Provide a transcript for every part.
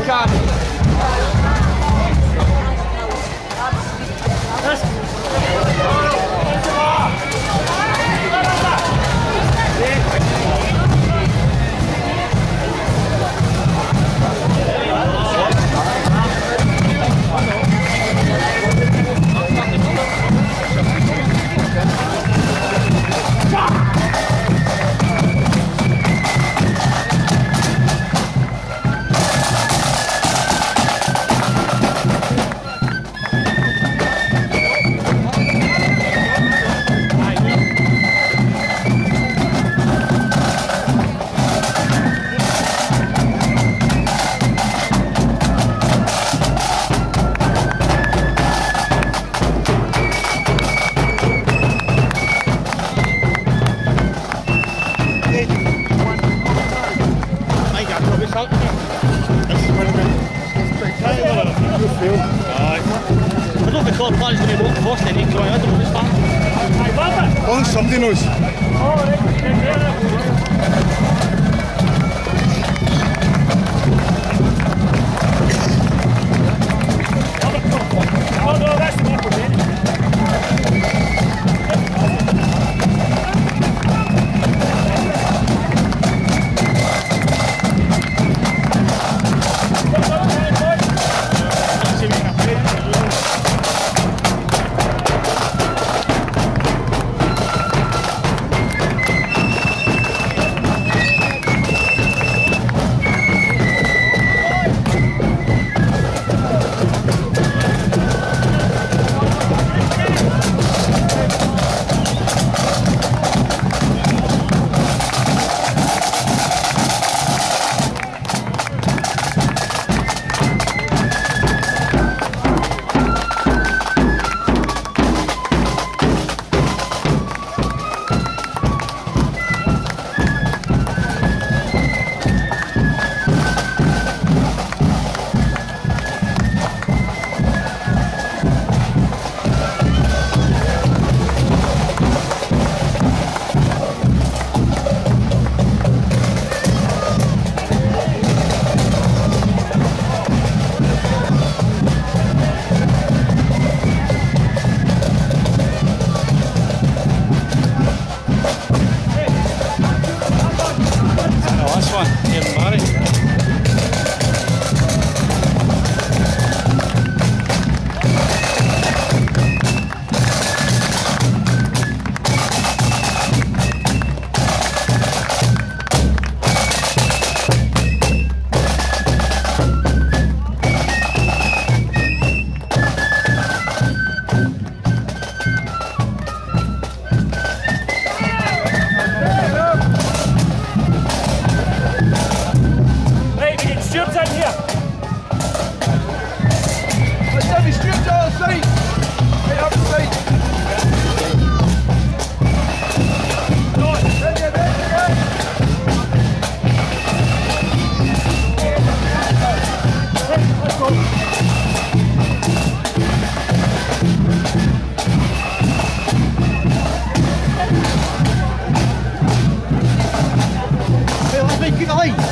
cara. Back. Oh, ভাই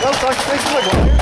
Não, só que tem que agora.